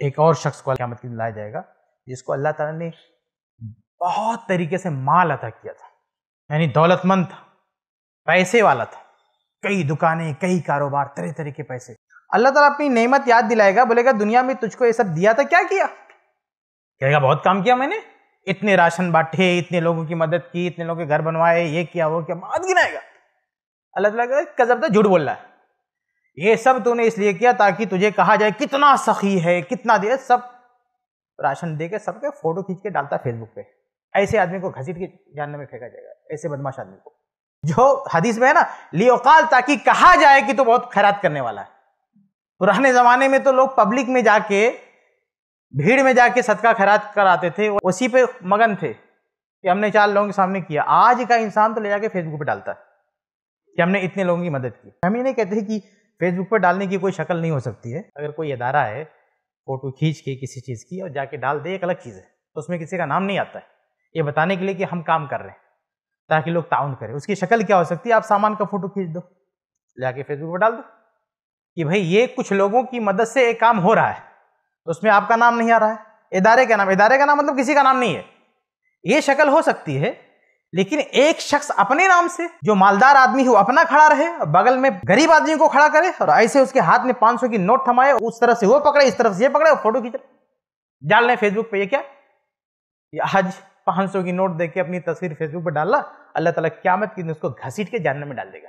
एक और शख्स को क़यामत के दिन लाया जाएगा, जिसको अल्लाह ताला ने बहुत तरीके से माल अता किया था, यानी दौलतमंद था, पैसे वाला था, कई दुकानें, कई कारोबार तरह तरह के पैसे। अल्लाह ताला अपनी नेमत याद दिलाएगा, बोलेगा, दुनिया में तुझको ये सब दिया था, क्या किया? कहेगा, बहुत काम किया मैंने, इतने राशन बांटे, इतने लोगों की मदद की, इतने लोगों के घर बनवाए, ये किया, वो किया बहुत गिनाएगा। अल्लाह ताला कजब तो झूठ बोल रहा है। ये सब तूने इसलिए किया ताकि तुझे कहा जाए कितना सखी है, कितना दिया सब राशन दे के सबके फ़ोटो खींच के डालता फेसबुक पे। ऐसे आदमी को घसीट के जानने में फेंका जाएगा, ऐसे बदमाश आदमी को। जो हदीस में है ना, लियोकाल ताकि कहा जाए कि तो बहुत खैरात करने वाला है। पुराने जमाने में तो लोग पब्लिक में जाके, भीड़ में जाके सदका खैरात कराते थे उसी पे मगन थे कि हमने चार लोगों के सामने किया। आज का इंसान तो ले जाके फेसबुक पे डालता है कि हमने इतने लोगों की मदद की। हम ये नहीं कहते कि फेसबुक पर डालने की कोई शक्ल नहीं हो सकती है। अगर कोई अदारा है, फ़ोटो खींच के किसी चीज़ की और जाके डाल दे, एक अलग चीज़ है तो उसमें किसी का नाम नहीं आता है। ये बताने के लिए कि हम काम कर रहे हैं, ताकि लोग ताउन करें। उसकी शक्ल क्या हो सकती है? आप सामान का फ़ोटो खींच दो, जाके फेसबुक पर डाल दो कि भाई, ये कुछ लोगों की मदद से एक काम हो रहा है तो उसमें आपका नाम नहीं आ रहा है। इदारे का नाम, इदारे का नाम मतलब किसी का नाम नहीं है। ये शक्ल हो सकती है लेकिन एक शख्स अपने नाम से जो मालदार आदमी है, वो अपना खड़ा रहे और बगल में गरीब आदमी को खड़ा करे, और ऐसे उसके हाथ में 500 की नोट थमाए, उस तरह से वो पकड़े, इस तरफ़ से ये पकड़े, और फ़ोटो खींच। डाल रहे फेसबुक पे, ये क्या? आज 500 की नोट देके अपनी तस्वीर फेसबुक पर डालना, अल्लाह ताला क्यामत की उसको घसीट के जानने में डाल देगा।